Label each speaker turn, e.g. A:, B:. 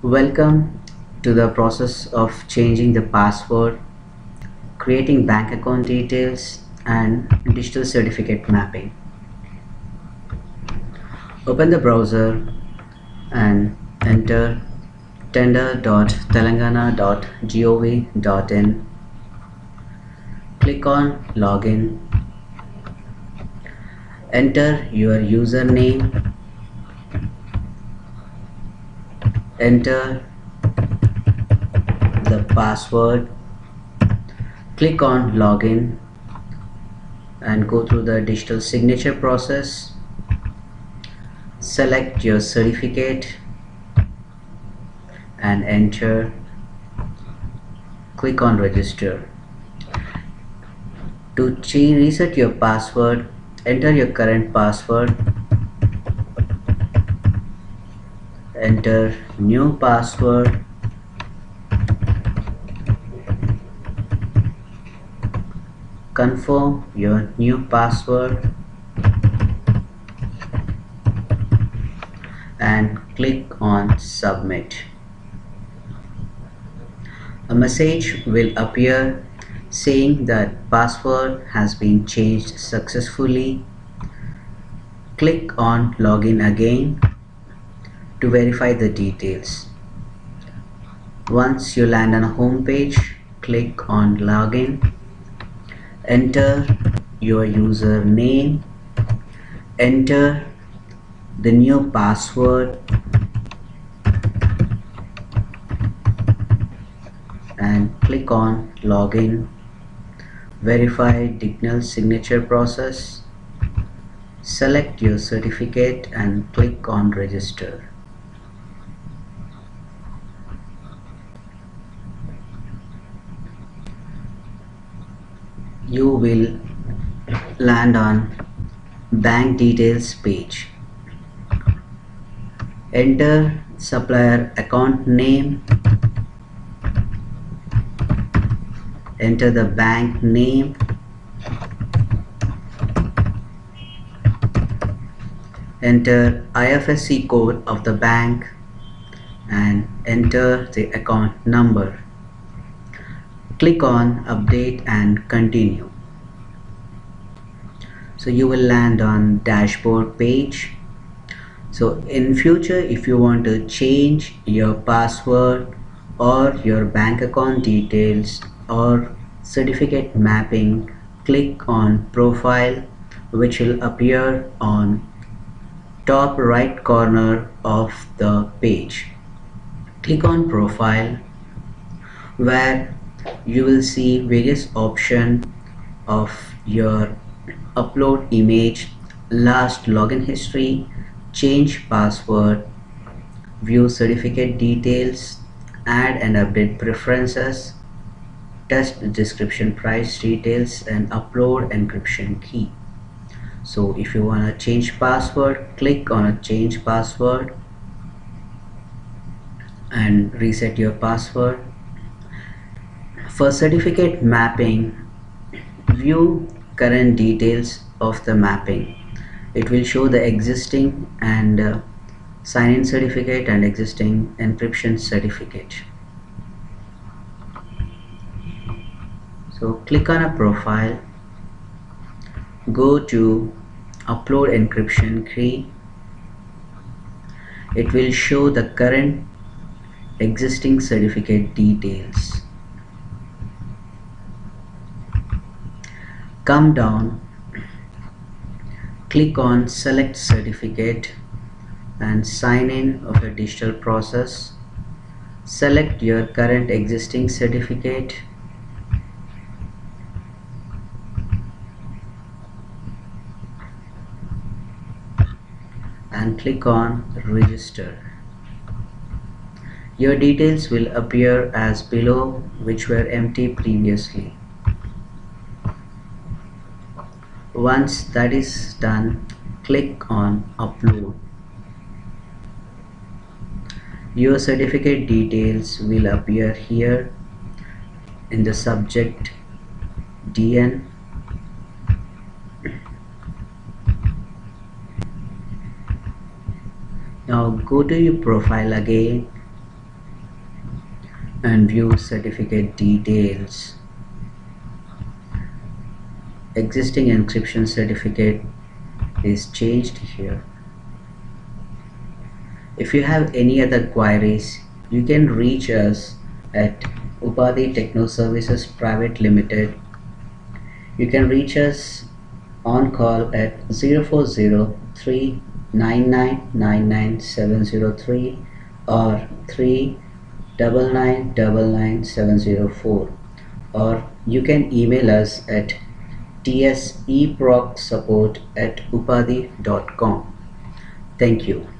A: Welcome to the process of changing the password, creating bank account details and digital certificate mapping. Open the browser and enter tender.telangana.gov.in. Click on login. Enter your username enter the password. Click on login and go through the digital signature process. Select your certificate and enter. Click on register. To reset your password enter your current password enter new password. Confirm your new password. And click on submit. A message will appear saying that password has been changed successfully. Click on login again to verify the details. Once you land on a home page, click on login, enter your username, enter the new password and click on login. Verify digital signature process. Select your certificate and click on register you will land on bank details page. Enter supplier account name. Enter the bank name. Enter IFSC code of the bank and enter the account number click on update and continue. So you will land on dashboard page. So in future if you want to change your password or your bank account details or certificate mapping click on profile which will appear on top right corner of the page. Click on profile where you will see various options of your upload image last login history change password view certificate details add and update preferences test description price details and upload encryption key. So if you want to change password click on a change password and reset your password for certificate mapping, view current details of the mapping. It will show the existing and uh, sign-in certificate and existing encryption certificate. So click on a profile, go to upload encryption key. It will show the current existing certificate details. Come down click on select certificate and sign in of a digital process. Select your current existing certificate. And click on register. Your details will appear as below which were empty previously once that is done click on upload. Your certificate details will appear here in the subject DN now go to your profile again and view certificate details existing encryption certificate is changed here. If you have any other queries you can reach us at Vupadhi Techno Services Private Limited. You can reach us on call at 040 3999703 or 3999704 or you can email us at tseprocsupport at vupadhi.com. Thank you.